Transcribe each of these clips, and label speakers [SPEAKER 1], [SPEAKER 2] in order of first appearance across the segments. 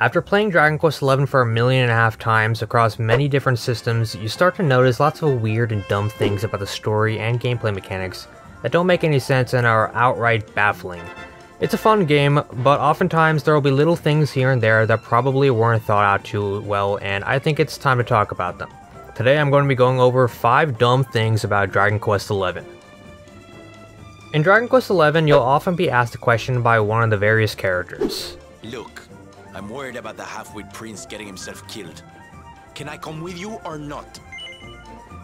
[SPEAKER 1] After playing Dragon Quest XI for a million and a half times across many different systems, you start to notice lots of weird and dumb things about the story and gameplay mechanics that don't make any sense and are outright baffling. It's a fun game, but oftentimes there will be little things here and there that probably weren't thought out too well, and I think it's time to talk about them. Today I'm going to be going over 5 dumb things about Dragon Quest XI. In Dragon Quest XI, you'll often be asked a question by one of the various characters.
[SPEAKER 2] Look, I'm worried about the half-wit prince getting himself killed. Can I come with you or not?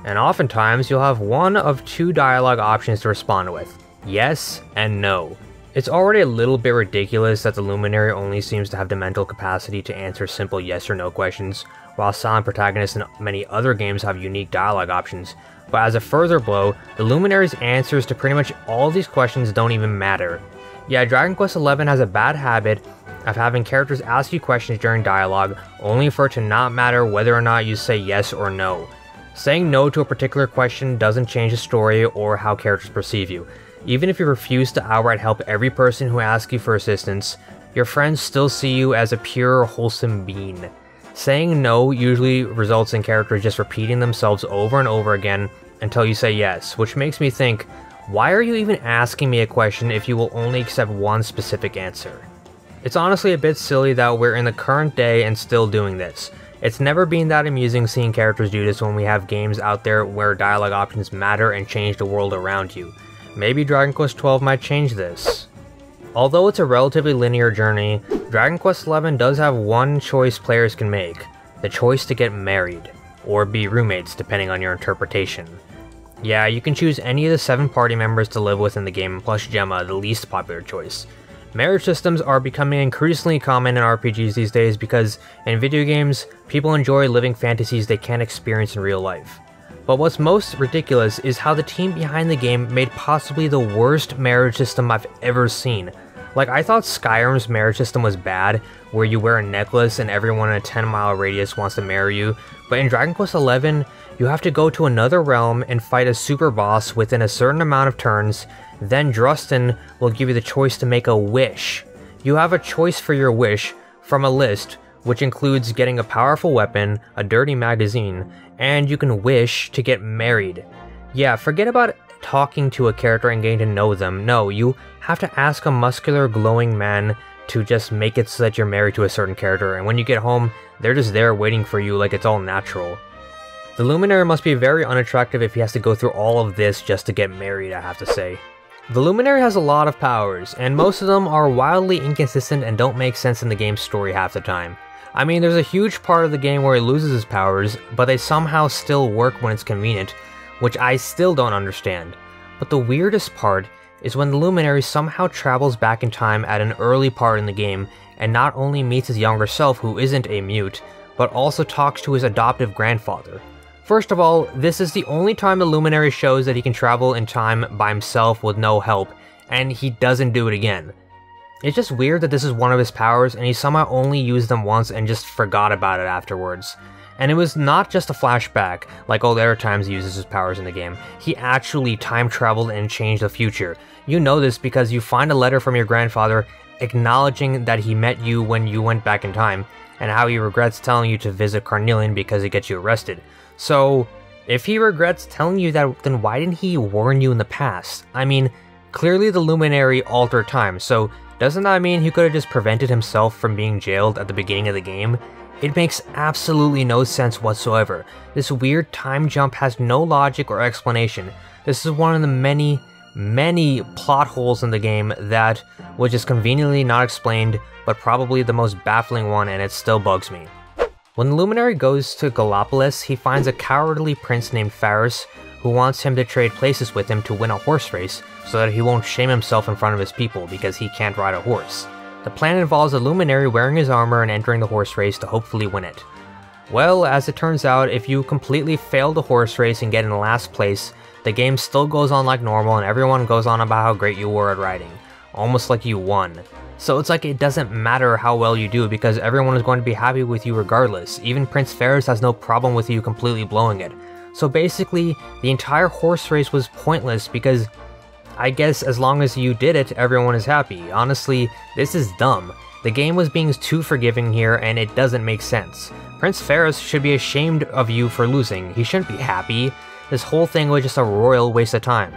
[SPEAKER 1] And oftentimes, you'll have one of two dialogue options to respond with yes and no. It's already a little bit ridiculous that the Luminary only seems to have the mental capacity to answer simple yes or no questions, while silent protagonists in many other games have unique dialogue options. But as a further blow, the Luminary's answers to pretty much all these questions don't even matter. Yeah, Dragon Quest XI has a bad habit of having characters ask you questions during dialogue, only for it to not matter whether or not you say yes or no. Saying no to a particular question doesn't change the story or how characters perceive you. Even if you refuse to outright help every person who asks you for assistance, your friends still see you as a pure, wholesome being. Saying no usually results in characters just repeating themselves over and over again until you say yes, which makes me think, why are you even asking me a question if you will only accept one specific answer? It's honestly a bit silly that we're in the current day and still doing this. It's never been that amusing seeing characters do this when we have games out there where dialogue options matter and change the world around you. Maybe Dragon Quest XII might change this. Although it's a relatively linear journey, Dragon Quest XI does have one choice players can make, the choice to get married, or be roommates depending on your interpretation. Yeah, you can choose any of the 7 party members to live with in the game plus Gemma, the least popular choice. Marriage systems are becoming increasingly common in RPGs these days because in video games, people enjoy living fantasies they can't experience in real life. But what's most ridiculous is how the team behind the game made possibly the worst marriage system I've ever seen. Like, I thought Skyrim's marriage system was bad, where you wear a necklace and everyone in a 10 mile radius wants to marry you, but in Dragon Quest XI, you have to go to another realm and fight a super boss within a certain amount of turns, then Drustan will give you the choice to make a wish. You have a choice for your wish from a list, which includes getting a powerful weapon, a dirty magazine, and you can wish to get married. Yeah, forget about talking to a character and getting to know them. No, you have to ask a muscular, glowing man to just make it so that you're married to a certain character, and when you get home, they're just there waiting for you like it's all natural. The Luminary must be very unattractive if he has to go through all of this just to get married, I have to say. The Luminary has a lot of powers, and most of them are wildly inconsistent and don't make sense in the game's story half the time. I mean, there's a huge part of the game where he loses his powers, but they somehow still work when it's convenient, which I still don't understand. But the weirdest part is when the Luminary somehow travels back in time at an early part in the game and not only meets his younger self who isn't a mute, but also talks to his adoptive grandfather. First of all, this is the only time the Luminary shows that he can travel in time by himself with no help, and he doesn't do it again. It's just weird that this is one of his powers and he somehow only used them once and just forgot about it afterwards. And it was not just a flashback, like all the other times he uses his powers in the game. He actually time traveled and changed the future. You know this because you find a letter from your grandfather acknowledging that he met you when you went back in time, and how he regrets telling you to visit Carnelian because it gets you arrested. So, if he regrets telling you that, then why didn't he warn you in the past? I mean, clearly the Luminary altered time, so doesn't that mean he could have just prevented himself from being jailed at the beginning of the game? It makes absolutely no sense whatsoever. This weird time jump has no logic or explanation. This is one of the many, many plot holes in the game that was just conveniently not explained, but probably the most baffling one and it still bugs me. When Luminary goes to Gallopolis, he finds a cowardly prince named Faris who wants him to trade places with him to win a horse race so that he won't shame himself in front of his people because he can't ride a horse. The plan involves a luminary wearing his armor and entering the horse race to hopefully win it. Well, as it turns out, if you completely fail the horse race and get in last place, the game still goes on like normal and everyone goes on about how great you were at riding, almost like you won. So it's like it doesn't matter how well you do because everyone is going to be happy with you regardless, even Prince Faris has no problem with you completely blowing it. So basically, the entire horse race was pointless because I guess as long as you did it, everyone is happy. Honestly, this is dumb. The game was being too forgiving here, and it doesn't make sense. Prince Faris should be ashamed of you for losing. He shouldn't be happy. This whole thing was just a royal waste of time.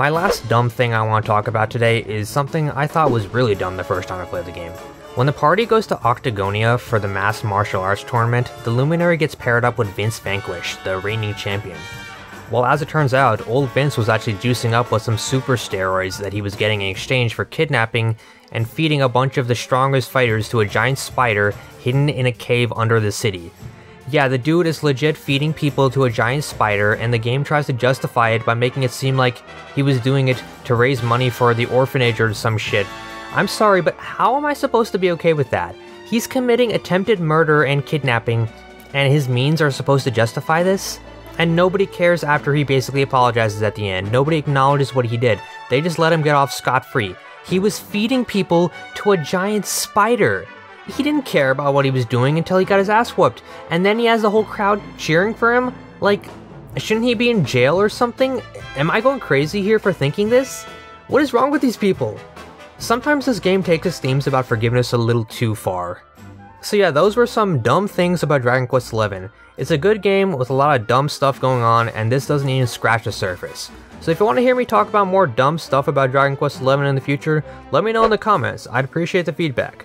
[SPEAKER 1] My last dumb thing I want to talk about today is something I thought was really dumb the first time I played the game. When the party goes to Octagonia for the mass martial arts tournament, the Luminary gets paired up with Vince Vanquish, the reigning champion. Well, as it turns out, old Vince was actually juicing up with some super steroids that he was getting in exchange for kidnapping and feeding a bunch of the strongest fighters to a giant spider hidden in a cave under the city. Yeah, the dude is legit feeding people to a giant spider, and the game tries to justify it by making it seem like he was doing it to raise money for the orphanage or some shit. I'm sorry, but how am I supposed to be okay with that? He's committing attempted murder and kidnapping, and his means are supposed to justify this? And nobody cares after he basically apologizes at the end. Nobody acknowledges what he did. They just let him get off scot free. He was feeding people to a giant spider. He didn't care about what he was doing until he got his ass whooped. And then he has the whole crowd cheering for him? Like, shouldn't he be in jail or something? Am I going crazy here for thinking this? What is wrong with these people? Sometimes this game takes its themes about forgiveness a little too far. So yeah, those were some dumb things about Dragon Quest XI. It's a good game with a lot of dumb stuff going on, and this doesn't even scratch the surface. So if you want to hear me talk about more dumb stuff about Dragon Quest XI in the future, let me know in the comments, I'd appreciate the feedback.